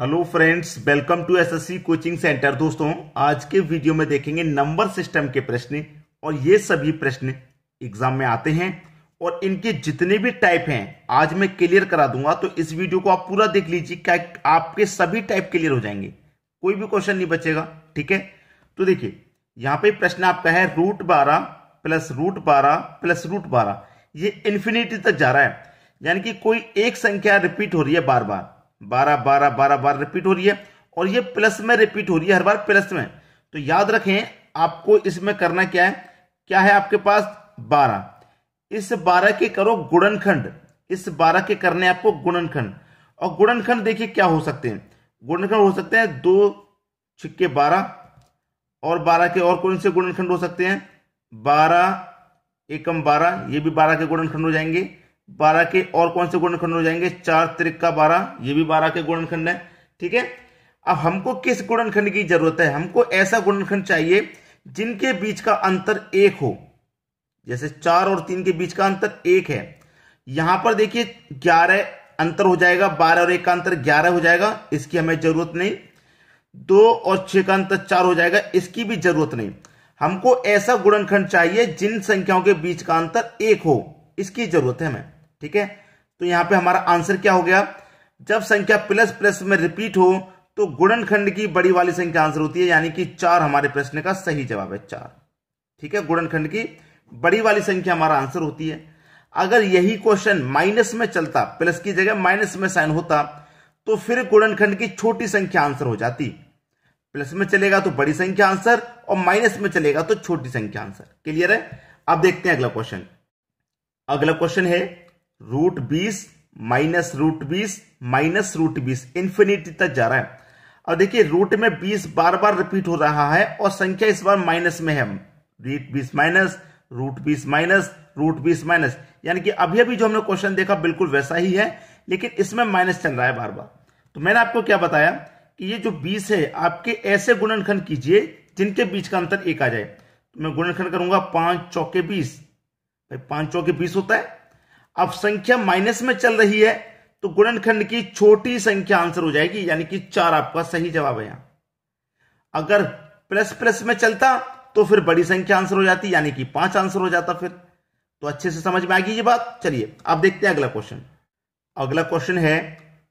Hello friends, welcome to SSC coaching centre. दोस्तों, आज के वीडियो में देखेंगे नंबर सिस्टम के प्रश्न और ये सभी प्रश्न एग्ज़ाम में आते हैं और इनके जितने भी टाइप हैं, आज मैं क्लियर करा दूँगा। तो इस वीडियो को आप पूरा देख लीजिए, क्या आपके सभी टाइप क्लियर हो जाएँगे। कोई भी क्वेश्चन नहीं बचेगा, ठीक है? तो देखिए, यहाँ पे प्रश्न आपका है रूट बारह प्लस रूट बारह प्लस रूट बारह। ये इन्फिनिटी तक जा रहा है। यानी कि कोई एक संख्या रिपीट हो रही है बार बार। बारह बारह बारह बार रिपीट हो रही है और ये प्लस में रिपीट हो रही है, हर बार प्लस में। तो याद रखें, आपको इसमें करना क्या है? क्या है आपके पास? बारह। इस बारह के करो गुणनखंड। इस बारह के करने आपको गुणनखंड। और गुणनखंड देखिए क्या हो सकते हैं। गुणनखंड हो सकते हैं दो छिक्के बारह, और बारह के और कौन से गुणनखंड हो सकते हैं? बारह, एकम बारह, ये भी बारह के गुणनखंड हो जाएँगे। बारह के और कौन से गुणनखंड हो जाएँगे? चार त्रिक्का बारह, ये भी बारह के गुणनखंड है, ठीक है? अब हमको किस गुणनखंड की ज़रूरत है? हमको ऐसा गुणनखंड चाहिए जिनके बीच का अंतर एक हो। जैसे चार और तीन के बीच का अंतर एक है। यहाँ पर देखिए, ग्यारह अंतर हो जाएगा, बारह और एक का अंतर ग्यारह हो जाएगा, इसकी हमें ज़रूरत नहीं। दो और छह का अंतर चार हो जाएगा, इसकी भी ज़रूरत नहीं। हमको ऐसा गुणनखंड चाहिए जिन संख्याओं के बीच का अंतर एक हो। इसकी ज़रूरत है हमें। ठीक है? तो यहाँ पे हमारा आंसर क्या हो गया? जब संख्या प्लस प्लस में रिपीट हो तो गुणनखंड की बड़ी वाली संख्या आंसर होती है, यानी कि चार हमारे प्रश्न का सही जवाब है, चार। ठीक है? गुणनखंड की बड़ी वाली संख्या हमारा आंसर होती है। अगर यही क्वेश्चन माइनस में चलता, प्लस की जगह माइनस में साइन होता तो फिर गुणनखंड की छोटी संख्या आंसर हो जाती। प्लस में चलेगा तो बड़ी संख्या आंसर और माइनस में चलेगा तो छोटी संख्या आंसर। क्लियर है? अब देखते हैं अगला क्वेश्चन। अगला क्वेश्चन है रूट बीस माइनस रूट बीस माइनस रूट बीस इंफिनिटी तक जा रहा है। और देखिए रूट में बीस बार बार रिपीट हो रहा है और संख्या इस बार माइनस में है। रूट बीस माइनस रूट बीस माइनस रूट बीस माइनस यानी कि अभी अभी जो हमने क्वेश्चन देखा, बिल्कुल वैसा ही है, लेकिन इसमें माइनस चल रहा है बार बार तो मैंने आपको क्या बताया कि ये जो बीस है, आपके ऐसे गुणनखंड कीजिए जिनके बीच का अंतर एक आ जाए। तो मैं गुणनखंड करूँगा पाँच चौके बीस भाई, पाँच चौके बीस होता है अब संख्या माइनस में चल रही है तो गुणनखंड की छोटी संख्या आंसर हो जाएगी, यानी कि चार आपका सही जवाब है यहाँ। अगर प्लस प्लस में चलता तो फिर बड़ी संख्या आंसर हो जाती, यानी कि पाँच आंसर हो जाता फिर। तो अच्छे से समझ में आ गई ये बात? चलिए, अब देखते हैं अगला क्वेश्चन अगला क्वेश्चन है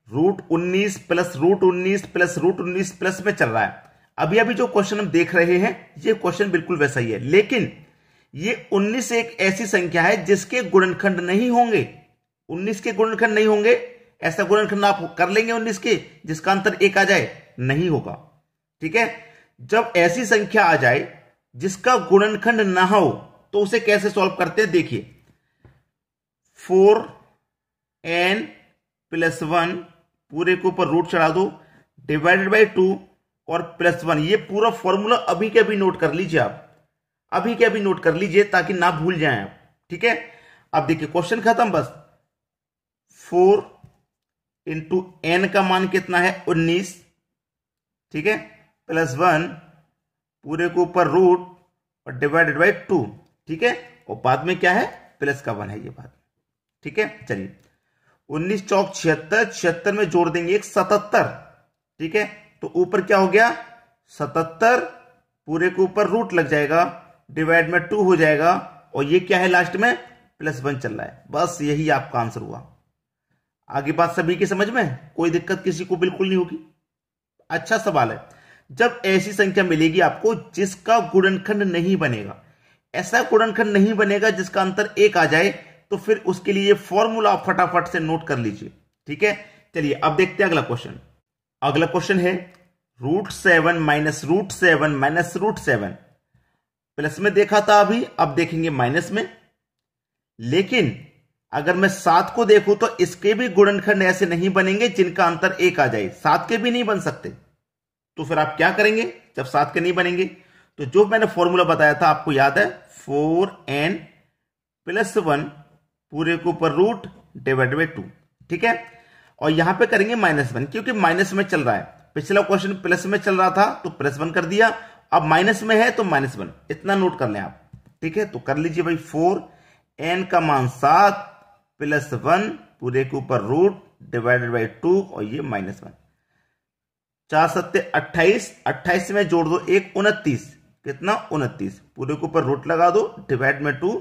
रूट उन्नीस प्लस रूट उन्नीस प्लस रूट उन्नीस प्लस में चल रहा है। अभी अभी जो क्वेश्चन हम देख रहे हैं, ये क्वेश्चन बिल्कुल वैसा ही है। लेकिन ये 19 एक ऐसी संख्या है जिसके गुणनखंड नहीं होंगे। 19 के गुणनखंड नहीं होंगे, ऐसा गुणनखंड आप कर लेंगे 19 के, जिसका अंतर एक आ जाए, नहीं होगा। ठीक है? जब ऐसी संख्या आ जाए, जिसका गुणनखंड ना हो तो उसे कैसे सॉल्व करते हैं? देखिए। फोर एन प्लस वन, पूरे के ऊपर रूट चढ़ा दो डिवाइडेड बाई टू और प्लस वन। ये पूरा फॉर्मूला अभी के अभी नोट कर लीजिए आप। अभी के अभी नोट कर लीजिए ताकि ना भूल जाए आप, ठीक है? अब देखिए क्वेश्चन खत्म बस। फोर इंटू एन का मान कितना है? उन्नीस, ठीक है? प्लस वन पूरे के ऊपर रूट और डिवाइडेड बाई टू ठीक है? और बाद में क्या है? प्लस का वन है ये बात, ठीक है? चलिए। उन्नीस चौक छिहत्तर छिहत्तर में जोड़ देंगे एक सतहत्तर, ठीक है? तो ऊपर क्या हो गया? सतहत्तर, पूरे के ऊपर रूट लग जाएगा। डिवाइड में टू हो जाएगा और ये क्या है लास्ट में? प्लस वन चल रहा है। बस यही आपका आंसर हुआ। आगे बात सभी की समझ में? कोई दिक्कत किसी को बिल्कुल नहीं होगी। अच्छा सवाल है। जब ऐसी संख्या मिलेगी आपको, जिसका गुणनखंड नहीं बनेगा, ऐसा गुणनखंड नहीं बनेगा जिसका अंतर एक आ जाए तो फिर उसके लिए फॉर्मूला आप फटाफट से नोट कर लीजिए। ठीक है? चलिए, अब देखते हैं अगला क्वेश्चन अगला क्वेश्चन है root seven minus root seven minus root seven plus में देखा था अभी, अब देखेंगे माइनस में। लेकिन अगर मैं सात को देखूँ तो इसके भी गुणनखंड ऐसे नहीं बनेंगे जिनका अंतर एक आ जाए। सात के भी नहीं बन सकते। तो फिर आप क्या करेंगे? जब सात के नहीं बनेंगे तो जो मैंने फॉर्मूला बताया था, आपको याद है? फोर एन प्लस वन पूरे के ऊपर रूट डिवाइड बाई टू। ठीक है? और यहाँ पे करेंगे माइनस वन, क्योंकि माइनस में चल रहा है। पिछला क्वेश्चन प्लस में चल रहा था तो प्लस वन कर दिया। अब माइनस में है तो माइनस वन इतना नोट कर लें आप। ठीक है? तो कर लीजिए भाई फोर। एन का मान सात प्लस वन पूरे के ऊपर रूट डिवाइडेड बाई टू और ये माइनस वन। चार सत्य अट्ठाईस। अट्ठाईस में जोड़ दो एक उनतीस। कितना? उनतीस। पूरे के ऊपर रूट लगा दो, डिवाइड में टू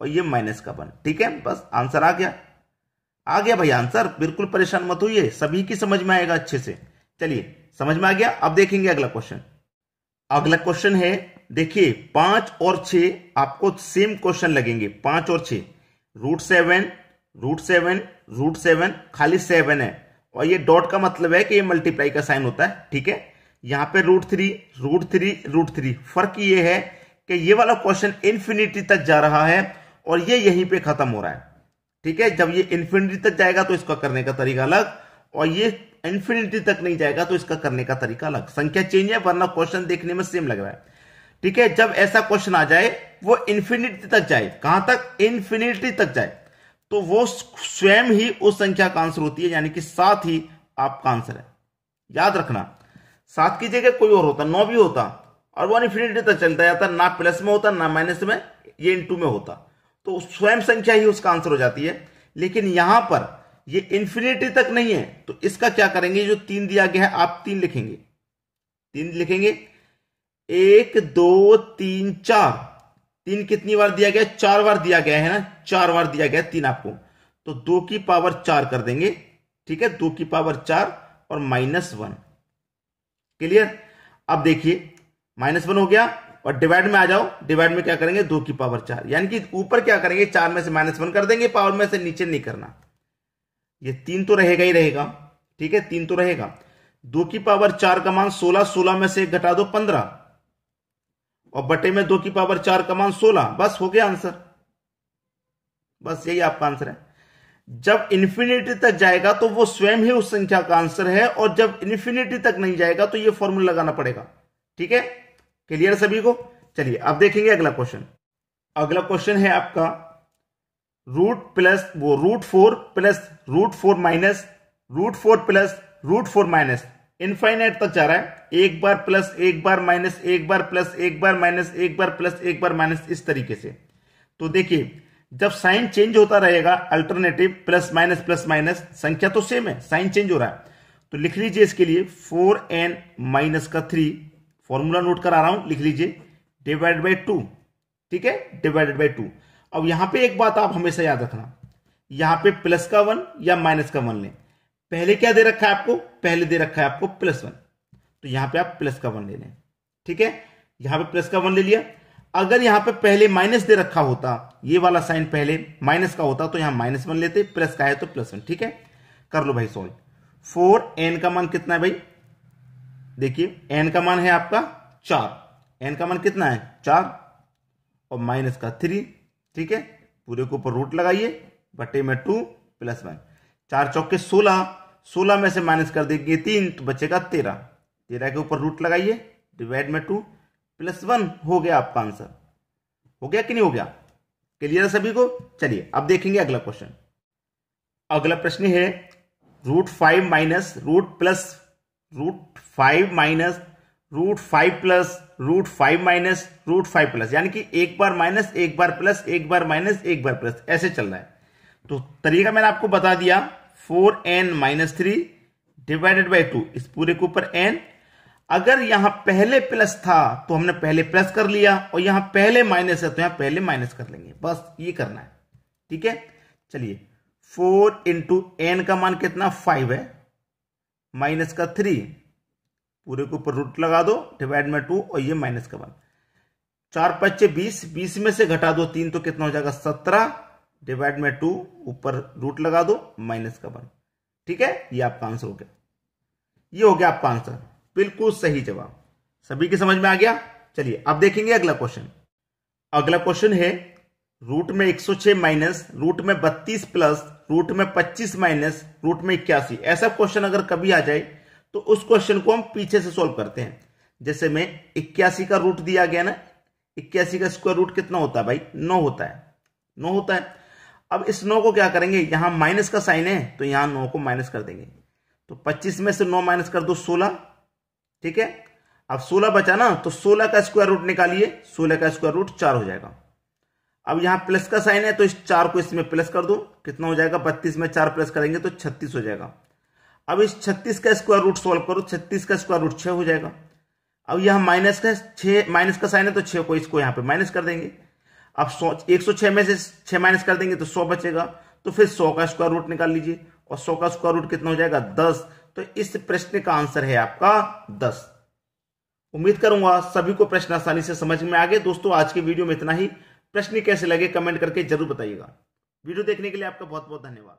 और ये माइनस का वन ठीक है? बस आंसर आ गया। आ गया भाई आंसर। बिल्कुल परेशान मत हुई सभी की समझ में आएगा अच्छे से। चलिए, समझ में आ गया? अब देखेंगे अगला क्वेश्चन अगला क्वेश्चन है, देखिए, पाँच और छ आपको सेम क्वेश्चन लगेंगे। पाँच और छ root seven root seven root seven खाली सेवन है। और ये डॉट का मतलब है कि ये मल्टीप्लाई का साइन होता है, ठीक है? यहाँ पे root three root three root three फ़र्क ये है कि ये वाला क्वेश्चन इन्फिनिटी तक जा रहा है और ये यहीं पे खत्म हो रहा है, ठीक है? जब ये इन्फिनिटी तक जाएगा तो इसका करने का तरीका अलग और ये इन्फिनिटी तक नहीं जाएगा तो इसका करने का तरीका अलग। संख्या चेंज है, वरना क्वेश्चन देखने में सेम लग रहा है। ठीक है, जब ऐसा क्वेश्चन आ जाए, वो इन्फिनिटी तक जाए। कहाँ तक? इन्फिनिटी तक जाए। तो वो स्वयं ही उस संख्या का आंसर होती है, यानी कि सात ही आपका आंसर है। याद रखना सात की जगह कोई और होता, नौ भी होता, और वो इन्फिनिटी तक चलता जाता, ना प्लस में होता, ना माइनस में, ये इंटू में होता। तो स्वयं संख्या ही उसका आंसर हो जाती है। लेकिन यहाँ पर ये इन्फिनिटी तक नहीं है। तो इसका क्या करेंगे? जो तीन दिया गया है, आप तीन लिखेंगे। तीन लिखेंगे। एक, दो, तीन, चार। तीन कितनी बार दिया गया? चार बार दिया गया है ना? चार बार दिया गया तीन आपको। तो दो की पावर चार कर देंगे। ठीक है? दो की पावर चार और माइनस वन क्लियर अब देखिए माइनस वन हो गया और डिवाइड में आ जाओ। डिवाइड में क्या करेंगे? दो की पावर चार। यानी कि ऊपर क्या करेंगे? चार में से माइनस वन कर देंगे, पावर में से नीचे नहीं करना। ये तीन तो रहेगा ही रहेगा, ठीक है? तीन तो रहेगा। दो की पावर चार का मान सोलह सोलह में से एक घटा दो पंद्रह। और बटे में दो की पावर चार का मान सोलह, बस हो गया आंसर। बस यही आपका आंसर है। जब इन्फिनिटी तक जाएगा तो वो स्वयं ही उस संख्या का आंसर है, और जब इन्फिनिटी तक नहीं जाएगा तो ये फॉर्मूला लगाना पड़ेगा, ठीक है? क्लियर सभी को? चलिए, अब देखेंगे अगला क्वेश्चन अगला क्वेश्चन है आपका रूट प्लस वो root four plus root four minus root four plus root four minus infinite तक जा रहा है। एक बार प्लस एक बार माइनस एक बार प्लस एक बार माइनस एक बार प्लस एक बार माइनस इस तरीके से। तो देखिए, जब साइन चेंज होता रहेगा alternative plus minus plus minus संख्या तो सेम है साइन चेंज हो रहा है। तो लिख लीजिए इसके लिए फोर एन माइनस का थ्री फॉर्मूला नोट करा रहा हूँ, लिख लीजिए डिवाइड बाई टू ठीक है? डिवाइडेड बाई टू अब यहाँ पे एक बात आप हमेशा याद रखना। यहाँ पे प्लस का वन या माइनस का वन लें। पहले क्या दे रखा है आपको? पहले दे रखा है आपको प्लस वन। तो यहाँ पे आप प्लस का वन ले लें। ठीक है? यहाँ पे प्लस का वन ले लिया। अगर यहाँ पे पहले माइनस दे रखा होता, ये वाला साइन पहले माइनस का होता तो यहाँ माइनस वन लेते, प्लस का है तो प्लस वन। ठीक है? कर लो भाई सॉल्व। फोर, एन का मान कितना है भाई? देखिए, एन का मान है आपका चार। एन का मान कितना है? चार। और माइनस का थ्री। ठीक है? पूरे के ऊपर रूट लगाइए, बटे में टू प्लस वन चार चौके सोलह सोलह में से माइनस कर देंगे तीन तो बचेगा तेरह. तेरह के ऊपर रूट लगाइए डिवाइड में टू प्लस वन हो गया आपका आंसर हो गया कि नहीं हो गया? क्लियर है सभी को? चलिए, अब देखेंगे अगला क्वेश्चन अगला प्रश्न है root five minus root plus root five minus root five plus root five minus root five plus, यानी कि एक बार माइनस, एक बार प्लस, एक बार माइनस, एक बार प्लस, ऐसे चल रहा है। तो तरीका मैंने आपको बता दिया, four N minus three divided by two, इस पूरे के ऊपर एन। अगर यहाँ पहले प्लस था तो हमने पहले प्लस कर लिया, और यहाँ पहले माइनस है तो यहाँ पहले माइनस कर लेंगे। बस ये करना है, ठीक है? चलिए, फोर इंटू एन का मान कितना? फाइव है, माइनस का थ्री। पूरे के ऊपर रूट लगा दो डिवाइड में टू और ये माइनस का वन चार पच्चे बीस बीस में से घटा दो तीन तो कितना हो जाएगा सत्रह डिवाइड में टू ऊपर रूट लगा दो माइनस का वन ठीक है? ये आपका आंसर हो गया. ये हो गया आपका आंसर बिल्कुल सही जवाब. सभी की समझ में आ गया? चलिए, अब देखेंगे अगला क्वेश्चन अगला क्वेश्चन है रूट में 106 माइनस रूट में 32 प्लस रूट में 25 माइनस रूट में इक्यासी. ऐसा क्वेश्चन अगर कभी आ जाए तो उस क्वेश्चन को हम पीछे से सोल्व करते हैं। जैसे में इक्यासी का रूट दिया गया ना, इक्यासी का स्क्वायर रूट कितना होता है भाई? नौ होता है। नौ होता है। अब इस नौ को क्या करेंगे? यहाँ माइनस का साइन है तो यहाँ नौ को माइनस कर देंगे। तो 25 में से नौ माइनस कर दो 16 ठीक है? अब 16 बचा ना तो 16 का स्क्वायर रूट निकालिए 16 का स्क्वायर रूट चार हो जाएगा। अब यहाँ प्लस का साइन है तो इस चार को इसमें प्लस कर दो। कितना हो जाएगा? बत्तीस में चार प्लस करेंगे तो छत्तीस हो जाएगा। अब इस 36 का स्क्वायर रूट सोल्व करो 36 का स्क्वायर रूट छह हो जाएगा। अब यह माइनस का छह माइनस का साइन है तो छह को इसको यहाँ पे माइनस कर देंगे। अब सौ, एक सौ छह में से छह माइनस कर देंगे तो सौ बचेगा। तो फिर सौ का स्क्वायर रूट निकाल लीजिए और सौ का स्क्वायर रूट कितना हो जाएगा? दस। तो इस प्रश्न का आंसर है आपका दस। उम्मीद करूँगा सभी को प्रश्न आसानी से समझ में आ गए। दोस्तों, आज के वीडियो में इतना ही। प्रश्न कैसे लगे कमेंट करके ज़रूर बताइएगा। वीडियो देखने के लिए आपका बहुत बहुत धन्यवाद।